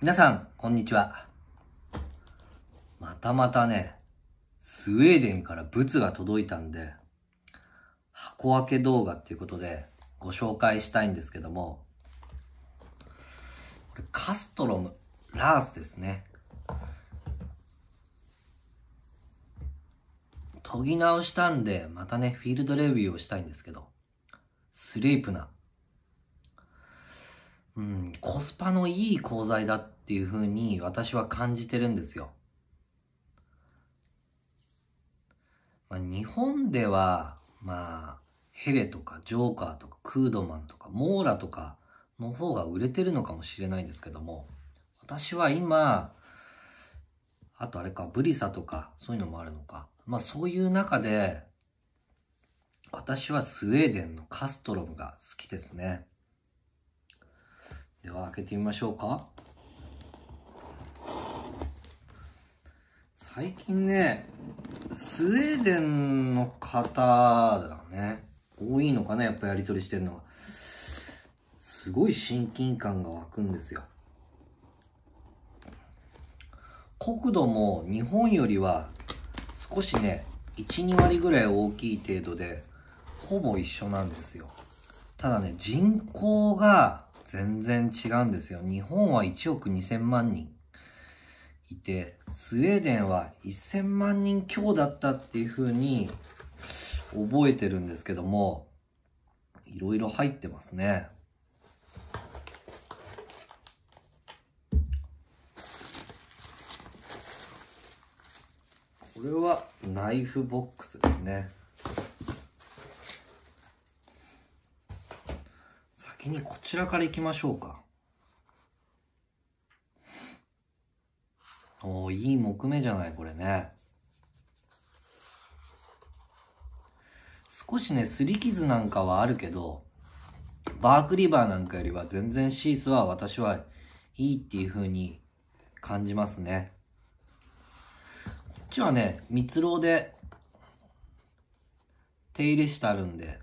皆さん、こんにちは。またまたね、スウェーデンから物が届いたんで、箱開け動画っていうことでご紹介したいんですけども、これカストロム、ラースですね。研ぎ直したんで、またね、フィールドレビューをしたいんですけど、スリープな。うん、コスパのいい鋼材だっていう風に私は感じてるんですよ。まあ、日本では、まあ、ヘレとかジョーカーとかクードマンとかモーラとかの方が売れてるのかもしれないんですけども、私は今、あとあれか、ブリサとかそういうのもあるのか。まあそういう中で、私はスウェーデンのカストロムが好きですね。では開けてみましょうか。最近ね、スウェーデンの方だね。多いのかな、やっぱやりとりしてるのは。すごい親近感が湧くんですよ。国土も日本よりは少しね、1、2割ぐらい大きい程度で、ほぼ一緒なんですよ。ただね、人口が全然違うんですよ。日本は1億2000万人いて、スウェーデンは1000万人強だったっていう風に覚えてるんですけども、いろいろ入ってますね。これはナイフボックスですねにこちらからいきましょうか。おおいい木目じゃないこれね。少しね擦り傷なんかはあるけどバークリバーなんかよりは全然シースは私はいいっていう風に感じますね。こっちはね、蜜蝋で手入れしてあるんで、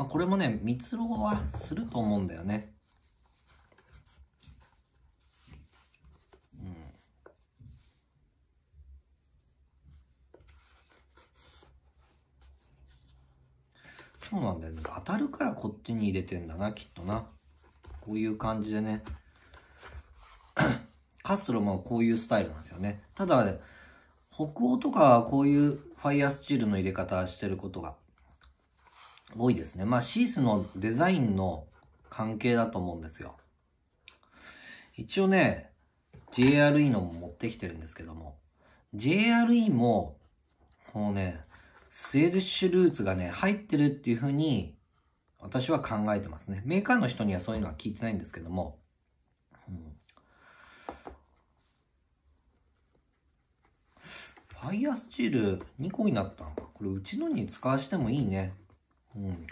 まあ、これもね、蜜蝋はすると思うんだよね。うん。そうなんだよね。当たるからこっちに入れてんだな、きっとな。こういう感じでね。カストロもこういうスタイルなんですよね。ただ、ね、北欧とかはこういうファイヤースチールの入れ方してることが多いですね。まあシースのデザインの関係だと思うんですよ。一応ね、JRE のも持ってきてるんですけども、JRE も、このね、スウェーデッシュルーツがね、入ってるっていう風に、私は考えてますね。メーカーの人にはそういうのは聞いてないんですけども、ファイヤースチール2個になったのか。これうちのに使わしてもいいね。うん、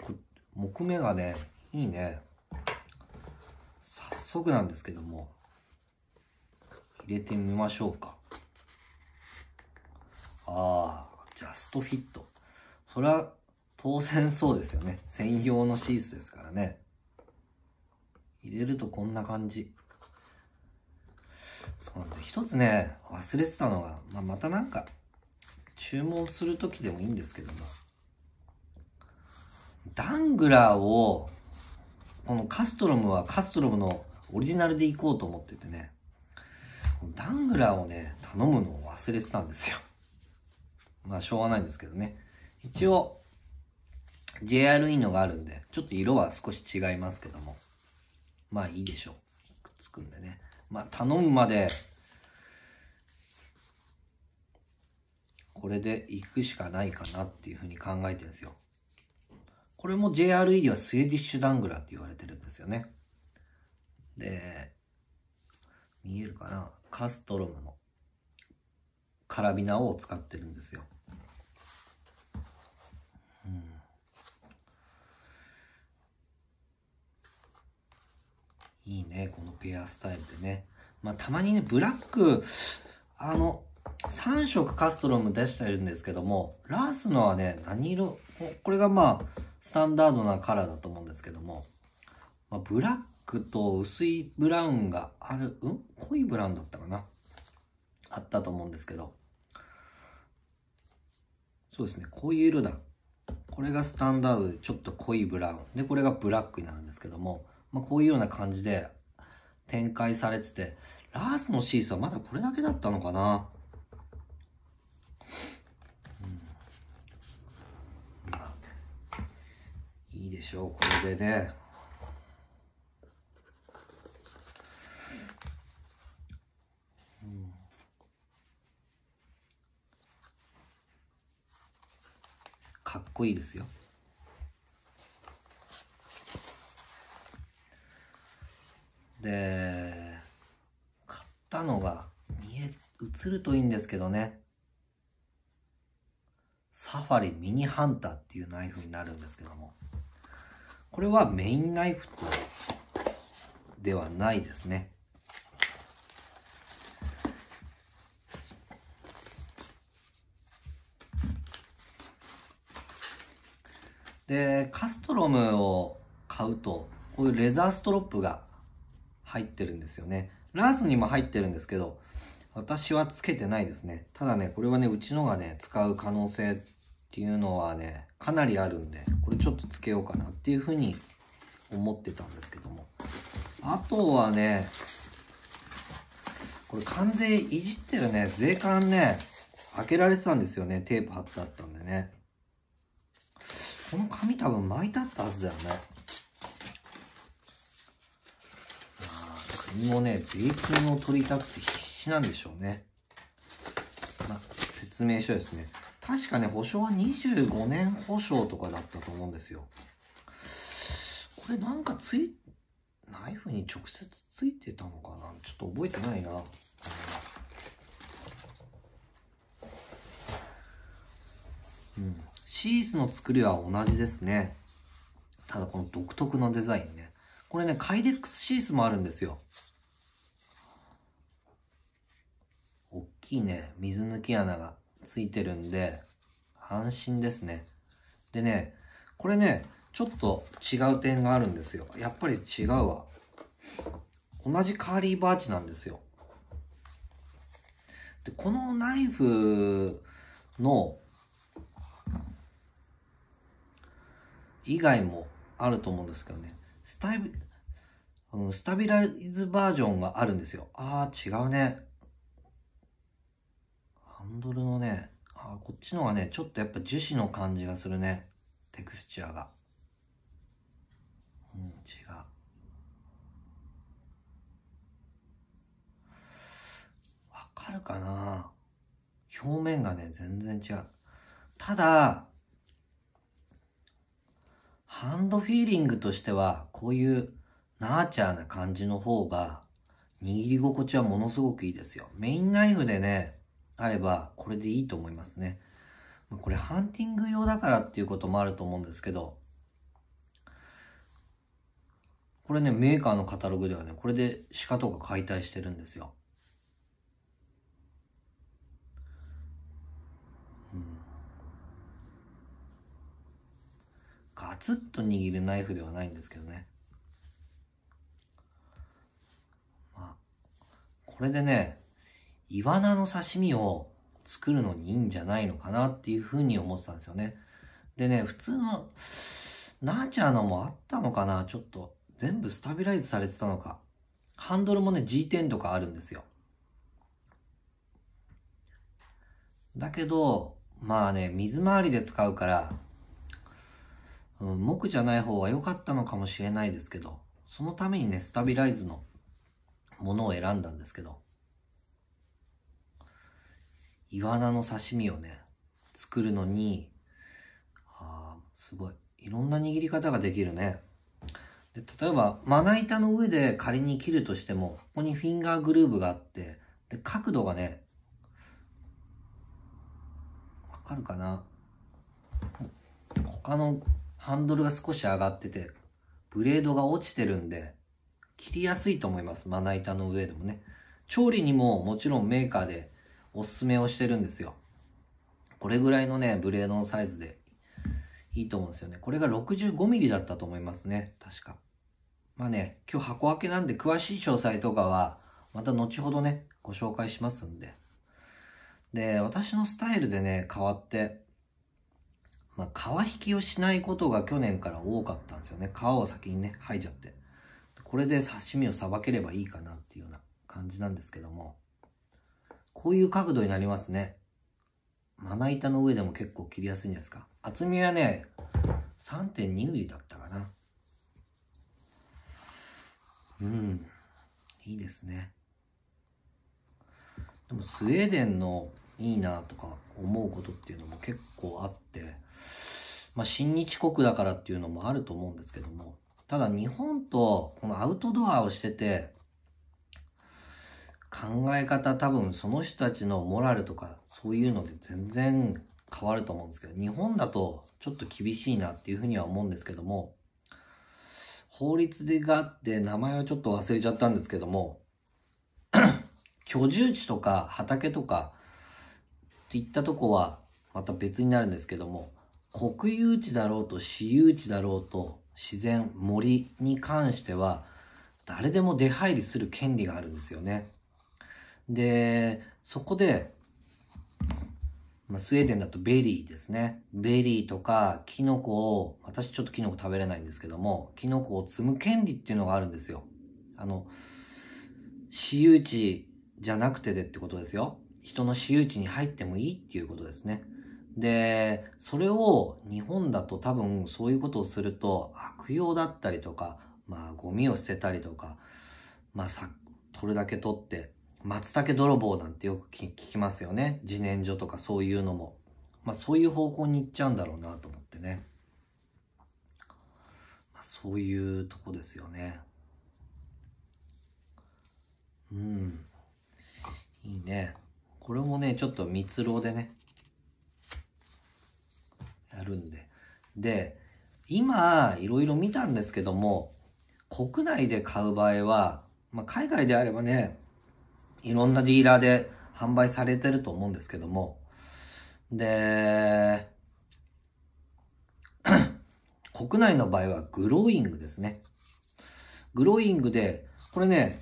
木目がね、いいね。早速なんですけども、入れてみましょうか。ああ、ジャストフィット。それは当然そうですよね。専用のシースですからね。入れるとこんな感じ。そうなんだ。一つね、忘れてたのが、まあ、またなんか、注文する時でもいいんですけども、ダングラーを、このカストロムはカストロムのオリジナルでいこうと思っててね、ダングラーをね、頼むのを忘れてたんですよ。まあ、しょうがないんですけどね。一応、JRE のがあるんで、ちょっと色は少し違いますけども、まあいいでしょう。くっつくんでね。まあ頼むまでこれで行くしかないかなっていうふうに考えてるんですよ。これも JRE ではスウェディッシュダングラーって言われてるんですよね。で、見えるかな？カストロムのカラビナを使ってるんですよ。いいね、このペアスタイルでね。まあ、たまにね、ブラック、あの、3色カストロム出してるんですけども、ラースのはね、何色？これがまあ、スタンダードなカラーだと思うんですけども、まあ、ブラックと薄いブラウンがある、うん？濃いブラウンだったかな？あったと思うんですけど。そうですね、こういう色だ。これがスタンダードでちょっと濃いブラウン。で、これがブラックになるんですけども、まあ、こういうような感じで展開されてて、ラースのシースはまだこれだけだったのかな？いいでしょう、これでね。かっこいいですよ。で、買ったのが見え、映るといいんですけどね。サファリミニハンターっていうナイフになるんですけども。これはメインナイフとではないですね。で、カストロムを買うと、こういうレザーストロップが入ってるんですよね。ラースにも入ってるんですけど、私はつけてないですね。ただね、これはね、うちのがね、使う可能性っていうのはね、かなりあるんで、これちょっとつけようかなっていうふうに思ってたんですけども。あとはね、これ関税いじってるね、税関ね、開けられてたんですよね。テープ貼ってあったんでね。この紙多分巻いてあったはずだよね。まあ、国もね、税金を取りたくて必死なんでしょうね。まあ、説明書ですね。確かね、保証は25年保証とかだったと思うんですよ。これなんかつい、ナイフに直接ついてたのかな？ちょっと覚えてないな。うん。シースの作りは同じですね。ただこの独特のデザインね。これね、カイデックスシースもあるんですよ。大きいね、水抜き穴がついてるんで、安心ですね。でね、これね、ちょっと違う点があるんですよ。やっぱり違うわ。同じカーリーバーチなんですよ。で、このナイフの以外もあると思うんですけどね。スタイうん、スタビライズバージョンがあるんですよ。ああ、違うね。ハンドルの、っちのはね、ちょっとやっぱ樹脂の感じがするね。テクスチャーが。うん、違う。わかるかな？表面がね、全然違う。ただ、ハンドフィーリングとしては、こういうナーチャーな感じの方が、握り心地はものすごくいいですよ。メインナイフでね、あれば、これでいいと思いますね。これハンティング用だからっていうこともあると思うんですけど、これね、メーカーのカタログではね、これで鹿とか解体してるんですよ。ガツッと握るナイフではないんですけどね。まあ、これでね、イワナの刺身を作るのにいいんじゃないのかなっていうふうに思ってたんですよね。でね、普通のナーチャーのもあったのかな？ちょっと全部スタビライズされてたのか。ハンドルもね G10 とかあるんですよ。だけど、まあね、水回りで使うから、うん、木じゃない方が良かったのかもしれないですけど、そのためにね、スタビライズのものを選んだんですけど、イワナの刺身をね、作るのに、ああすごい。いろんな握り方ができるね。で例えば、まな板の上で仮に切るとしても、ここにフィンガーグルーブがあって、で、角度がね、わかるかな？他のハンドルが少し上がってて、ブレードが落ちてるんで、切りやすいと思います。まな板の上でもね。調理にももちろんメーカーでおすすめをしてるんですよ。これぐらいのね、ブレードのサイズでいいと思うんですよね。これが 65mm だったと思いますね。確か。まあね、今日箱開けなんで詳しい詳細とかは、また後ほどね、ご紹介しますんで。で、私のスタイルでね、変わって、まあ、皮引きをしないことが去年から多かったんですよね。皮を先にね、剥いじゃって。これで刺身をさばければいいかなっていうような感じなんですけども。こういう角度になりますね。まな板の上でも結構切りやすいんじゃないですか。厚みはね、3.2ミリだったかな。うん。いいですね。でもスウェーデンのいいなとか思うことっていうのも結構あって、まあ親日国だからっていうのもあると思うんですけども、ただ日本とこのアウトドアをしてて、考え方多分その人たちのモラルとかそういうので全然変わると思うんですけど、日本だとちょっと厳しいなっていうふうには思うんですけども、法律でがあって名前はちょっと忘れちゃったんですけども、居住地とか畑とかっていったとこはまた別になるんですけども、国有地だろうと私有地だろうと自然、森に関しては誰でも出入りする権利があるんですよね。で、そこで、まあ、スウェーデンだとベリーですね。ベリーとかキノコを、私ちょっとキノコ食べれないんですけども、キノコを摘む権利っていうのがあるんですよ。あの、私有地じゃなくてでってことですよ。人の私有地に入ってもいいっていうことですね。で、それを日本だと多分そういうことをすると悪用だったりとか、まあゴミを捨てたりとか、まあさ、取るだけ取って松茸泥棒なんてよく聞きますよね。自然薯とかそういうのも。まあそういう方向に行っちゃうんだろうなと思ってね。まあ、そういうとこですよね。うん。いいね。これもね、ちょっと蜜ろでね、やるんで。で、今、いろいろ見たんですけども、国内で買う場合は、まあ、海外であればね、いろんなディーラーで販売されてると思うんですけども、で、国内の場合はグローイングですね。グローイングで、これね、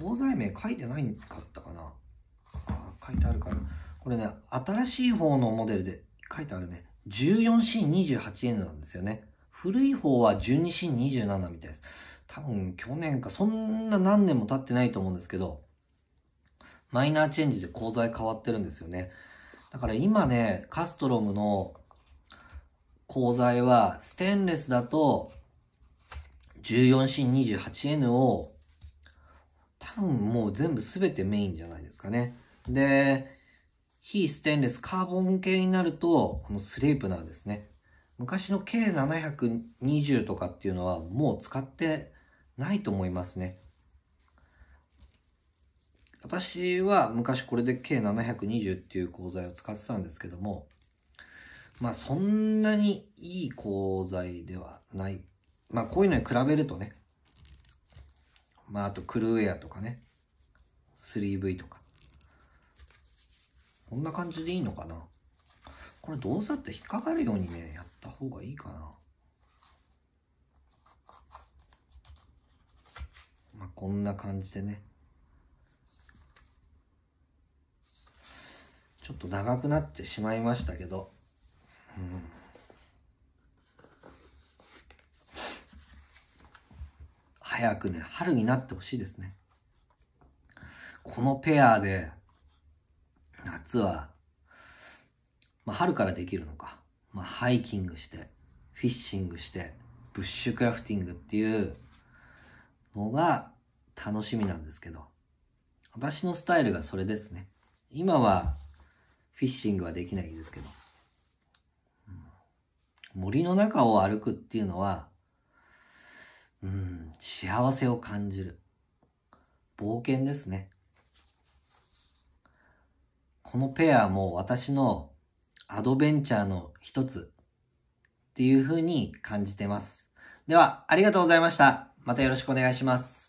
鋼材名書いてないんかったかな？あ書いてあるかな？これね、新しい方のモデルで書いてあるね。14シーン 28N なんですよね。古い方は12シーン27みたいです。多分去年か、そんな何年も経ってないと思うんですけど、マイナーチェンジで鋼材変わってるんですよね。だから今ね、カストロムの鋼材は、ステンレスだと、14C28N を、多分もう全部すべてメインじゃないですかね。で、非ステンレス、カーボン系になると、このスレープナーですね。昔の K720 とかっていうのはもう使ってないと思いますね。私は昔これで計720っていう鋼材を使ってたんですけども、まあそんなにいい鋼材ではない。まあこういうのに比べるとね、まああとクルーウェアとかね、3V とか。こんな感じでいいのかな？これどうせって引っかかるようにね、やった方がいいかな。まあこんな感じでね。ちょっと長くなってしまいましたけど、うん、早くね、春になってほしいですね。このペアで、夏は、まあ、春からできるのか。まあ、ハイキングして、フィッシングして、ブッシュクラフティングっていうのが楽しみなんですけど、私のスタイルがそれですね。今はフィッシングはできないですけど、森の中を歩くっていうのは、うん、幸せを感じる。冒険ですね。このペアも私のアドベンチャーの一つっていう風に感じてます。では、ありがとうございました。またよろしくお願いします。